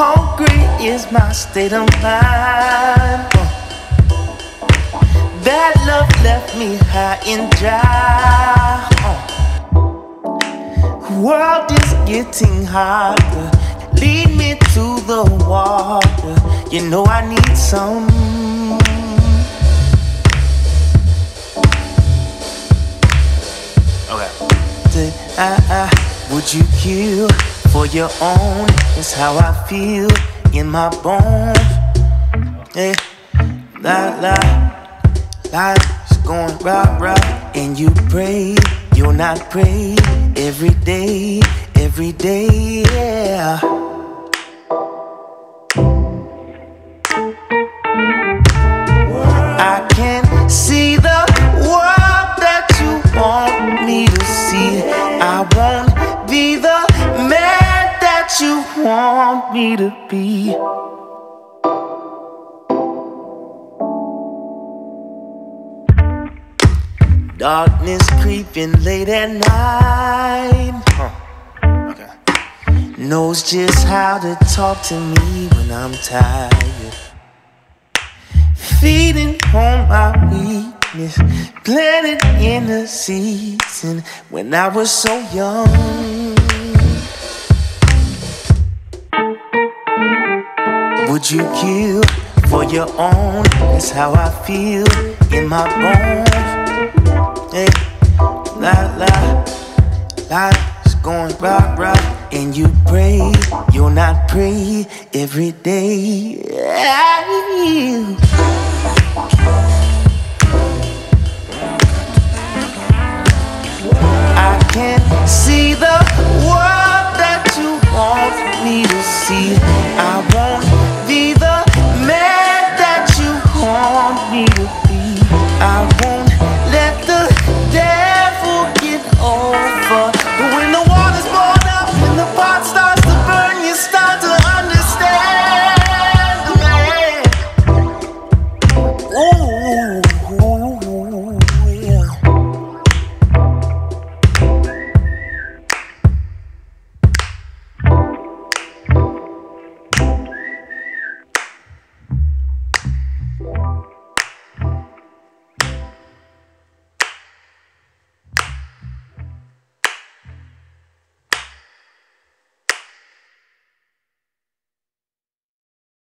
hungry is my state of mind. Uh, Bad love left me high and dry. Uh, World is getting harder. Lead me to the water. You know I need some. Okay. I, I, would you kill for your own? That's how I feel in my bones. Hey, la la, life's going right, right, and you pray. you're not pray every day, every day, yeah. Want me to be. Darkness creeping late at night. Huh. Okay. Knows just how to talk to me when I'm tired feeding on my weakness, planted in the season when I was so young. You kill for your own? That's how I feel in my bones. Hey, la la, life's going right, right, and you pray. You'll not pray every day. I can see the